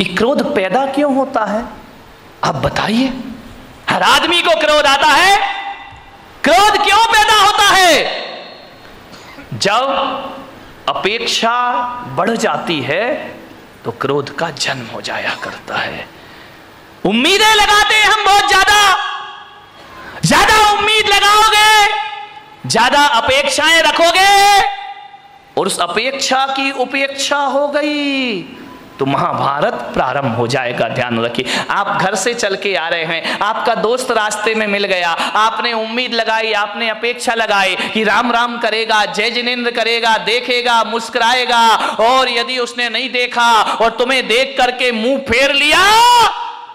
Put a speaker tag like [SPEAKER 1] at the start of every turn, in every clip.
[SPEAKER 1] ये क्रोध पैदा क्यों होता है? आप बताइए। हर आदमी को क्रोध आता है। क्रोध क्यों पैदा होता है? जब अपेक्षा बढ़ जाती है तो क्रोध का जन्म हो जाया करता है। उम्मीदें लगाते हैं हम बहुत ज़्यादा। ज़्यादा उम्मीद लगाओगे, ज़्यादा अपेक्षाएँ रखोगे, और उस अपेक्षा की उपेक्षा हो गई। तो महाभारत प्रारंभ हो जाएगा, ध्यान रखिए। आप घर से चल के आ रहे हैं, आपका दोस्त रास्ते में मिल गया, आपने उम्मीद लगाई, आपने अपेक्षा लगाई कि राम राम करेगा, जय जिनेन्द्र करेगा, देखेगा, मुस्कुराएगा, और यदि उसने नहीं देखा और तुम्हें देख करके मुँह फेर लिया,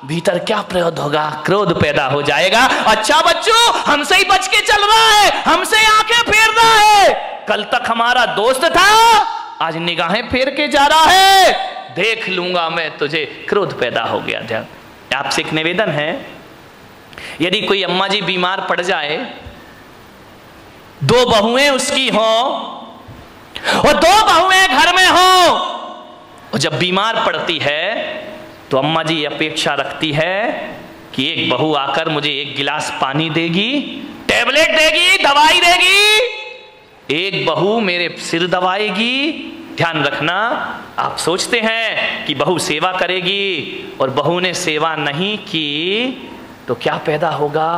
[SPEAKER 1] भीतर क्या प्रयोग होगा? क्रोध पैदा हो जाएगा। अच्छा बच्चों, हमसे ही बच के चल रहा है, हमसे आँखें फेर रहा है। कल तक हमारा दोस्त था, आज निगाहें फेर के जा रहा है। देख लूँगा मैं, तुझे क्रोध पैदा हो गया, ध्यान। आपसे एक निवेदन है, यदि कोई अम्मा जी बीमार पड़ जाए, दो बहुएँ उसकी हो, और दो बहुएँ घर में हो, और जब बीमार पड़ती है तो अम्मा जी अपेक्षा रखती है कि एक बहू आकर मुझे एक गिलास पानी देगी, टेबलेट देगी, दवाई देगी, एक बहू मेरे सिर दबाएगी ध्यान रखना। आप सोचते हैं कि बहू सेवा करेगी और बहू ने सेवा नहीं की तो क्या पैदा होगा?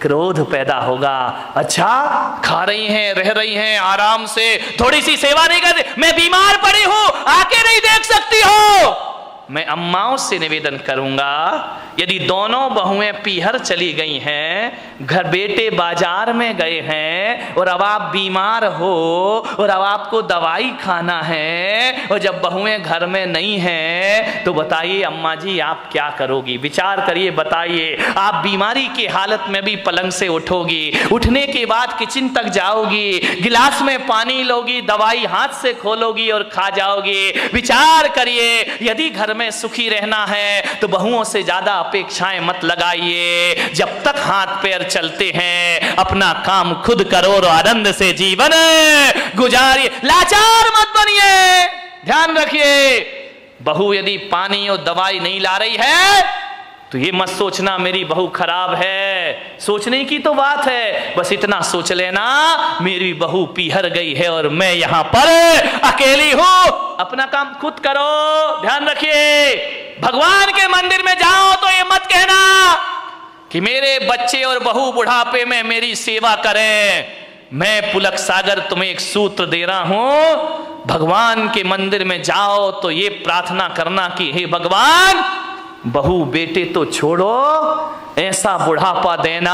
[SPEAKER 1] क्रोध पैदा होगा। अच्छा खा रही हैं, रह रही हैं, आराम से। थोड़ी सी सेवा नहीं करती मैं बीमार पड़ी हूँ, आके नहीं देख सकती हो। मैं अम्माओं से निवेदन करूँगा, यदि दोनों बहुएँ पीहर चली गई हैं, घर बेटे बाज़ार में गए हैं, और अब आप बीमार हो, और अब आपको दवाई खाना है, और जब बहुएँ घर में नहीं हैं तो बताइए अम्मा जी, आप क्या करोगी? विचार करिए, बताइए। आप बीमारी की हालत में भी पलंग से उठोगी, उठने के बाद किचन तक जाओगी, गिलास में पानी लोगी, दवाई हाथ से खोलोगी और खा जाओगी। विचार करिए, यदि घर में सुखी रहना है तो बहुओं से ज़्यादा अपेक्षाएँ मत लगाइए। जब तक हाथ पैर चलते हैं, अपना काम खुद करो और आनंद से जीवन गुजारिए। लाचार मत बनिए। ध्यान रखिए, बहू यदि पानी और दवाई नहीं ला रही है तो ये मत सोचना, मेरी बहू खराब है। सोचने की तो बात है, बस इतना सोच लेना, मेरी बहू पीहर गई है और मैं यहाँ पर अकेली हूँ। अपना काम खुद करो, ध्यान रखिए। भगवान के मंदिर में जाओ तो ये मत कहना कि मेरे बच्चे और बहू बुढ़ापे में मेरी सेवा करें। मैं पुलक सागर तुम्हें एक सूत्र दे रहा हूँ, भगवान के मंदिर में जाओ तो ये प्रार्थना करना कि हे भगवान बहू बेटे तो छोड़ो, ऐसा बुढ़ापा देना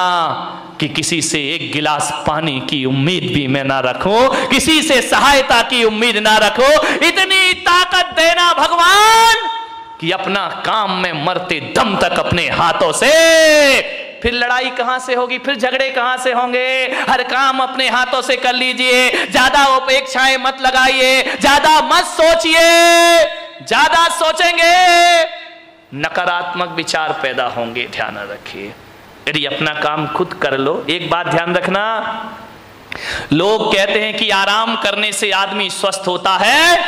[SPEAKER 1] कि किसी से एक गिलास पानी की उम्मीद भी मैं ना रखूँ, किसी से सहायता की उम्मीद ना रखो, इतनी ताकत देना भगवान कि अपना काम में मरते दम तक अपने हाथों से। फिर लड़ाई कहाँ से होगी, फिर झगड़े कहाँ से होंगे? हर काम अपने हाथों से कर लीजिए, ज़्यादा उपेक्षाएँ मत लगाइए, ज़्यादा मत सोचिए, ज़्यादा सोचेंगे। नकारात्मक विचार पैदा होंगे, ध्यान रखिए। यदि अपना काम खुद कर लो, एक बात ध्यान रखना, लोग कहते हैं कि आराम करने से आदमी स्वस्थ होता है,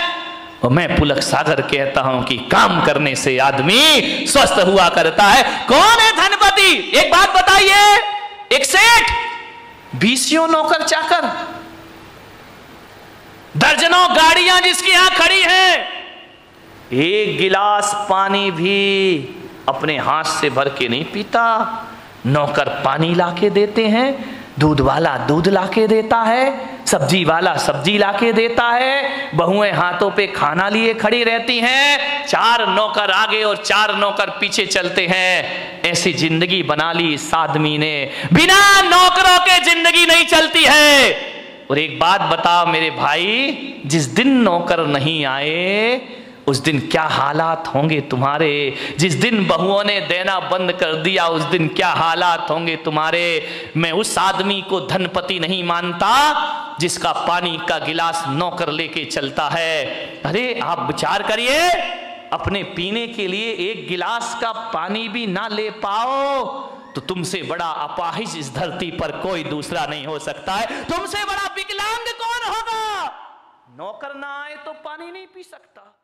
[SPEAKER 1] और मैं पुलक सागर कहता हूँ कि काम करने से आदमी स्वस्थ हुआ करता है। कौन है धनपति? एक बात बताइए। एक सेठ, बीसियों नौकर चाकर, दर्जनों गाड़ियाँ जिसकी यहाँ खड़ी हैं। एक गिलास पानी भी अपने हाथ से भर के नहीं पीता। नौकर पानी लाके देते हैं, दूध वाला दूध लाके देता है, सब्ज़ी वाला सब्ज़ी लाके देता है। बहुएँ हाथों पे खाना लिए खड़ी रहती हैं, चार नौकर आगे और चार नौकर पीछे चलते हैं। ऐसी ज़िंदगी बना ली इस आदमी ने। बिना नौकरों के ज़िंदगी नहीं चलती है। और एक बात बताओ मेरे भाई, जिस दिन नौकर नहीं आए उस दिन क्या हालात होंगे तुम्हारे? जिस दिन बहुओं ने देना बंद कर दिया, उस दिन क्या हालात होंगे तुम्हारे? मैं उस आदमी को धनपति नहीं मानता, जिसका पानी का गिलास नौकर लेके चलता है। अरे, आप विचार करिए, अपने पीने के लिए एक गिलास का पानी भी ना ले पाओ तो तुमसे बड़ा अपाहिज इस धरती पर कोई दूसरा नहीं हो सकता है। तुमसे बड़ा विकलांग कौन होगा? नौकर ना आए तो पानी नहीं पी सकता।